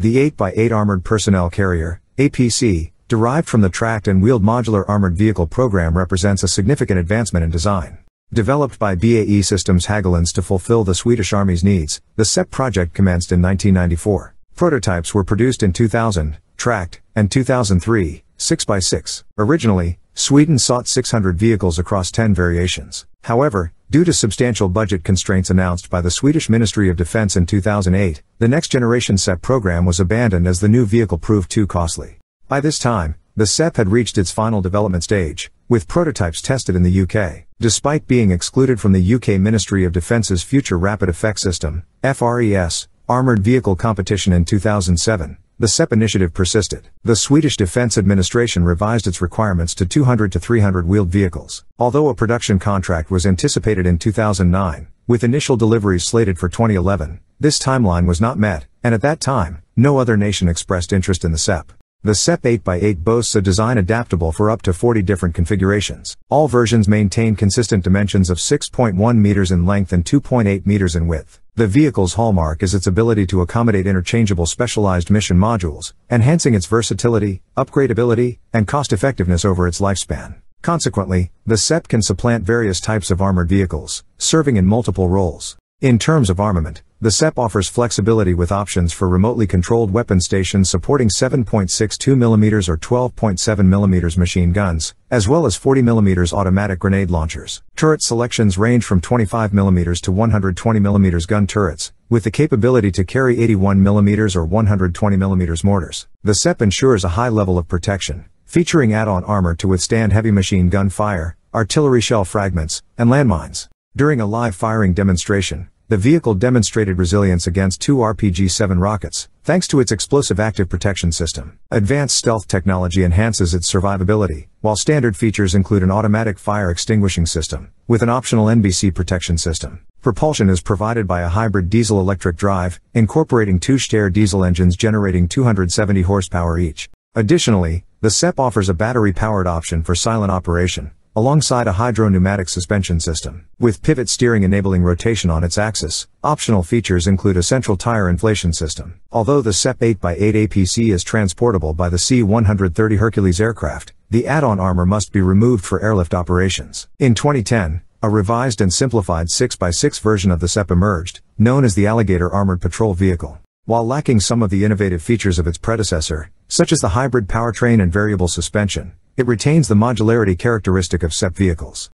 The 8x8 Armored Personnel Carrier, APC, derived from the Tracked and Wheeled Modular Armored Vehicle program represents a significant advancement in design. Developed by BAE Systems Hägglunds to fulfill the Swedish Army's needs, the SEP project commenced in 1994. Prototypes were produced in 2000, tracked, and 2003, 6x6. Originally, Sweden sought 600 vehicles across 10 variations. However, due to substantial budget constraints announced by the Swedish Ministry of Defense in 2008, the next generation SEP program was abandoned as the new vehicle proved too costly. By this time, the SEP had reached its final development stage, with prototypes tested in the UK. Despite being excluded from the UK Ministry of Defence's Future Rapid Effect System, FRES, armoured vehicle competition in 2007, the SEP initiative persisted. The Swedish Defence Administration revised its requirements to 200 to 300 wheeled vehicles. Although a production contract was anticipated in 2009, with initial deliveries slated for 2011, this timeline was not met, and at that time, no other nation expressed interest in the SEP. The SEP 8x8 boasts a design adaptable for up to 40 different configurations. All versions maintain consistent dimensions of 6.1 meters in length and 2.8 meters in width. The vehicle's hallmark is its ability to accommodate interchangeable specialized mission modules, enhancing its versatility, upgradability, and cost effectiveness over its lifespan. Consequently, the SEP can supplant various types of armored vehicles, serving in multiple roles. In terms of armament, the SEP offers flexibility with options for remotely controlled weapon stations supporting 7.62mm or 12.7mm machine guns, as well as 40mm automatic grenade launchers. Turret selections range from 25mm to 120mm gun turrets, with the capability to carry 81mm or 120mm mortars. The SEP ensures a high level of protection, featuring add-on armor to withstand heavy machine gun fire, artillery shell fragments, and landmines. During a live firing demonstration, the vehicle demonstrated resilience against two RPG-7 rockets, thanks to its explosive active protection system. Advanced stealth technology enhances its survivability, while standard features include an automatic fire extinguishing system, with an optional NBC protection system. Propulsion is provided by a hybrid diesel-electric drive, incorporating two Steyr diesel engines generating 270 horsepower each. Additionally, the SEP offers a battery-powered option for silent operation, alongside a hydro-pneumatic suspension system. With pivot steering enabling rotation on its axis, optional features include a central tire inflation system. Although the SEP 8x8 APC is transportable by the C-130 Hercules aircraft, the add-on armor must be removed for airlift operations. In 2010, a revised and simplified 6x6 version of the SEP emerged, known as the Alligator Armored Patrol Vehicle. While lacking some of the innovative features of its predecessor, such as the hybrid powertrain and variable suspension, it retains the modularity characteristic of SEP vehicles.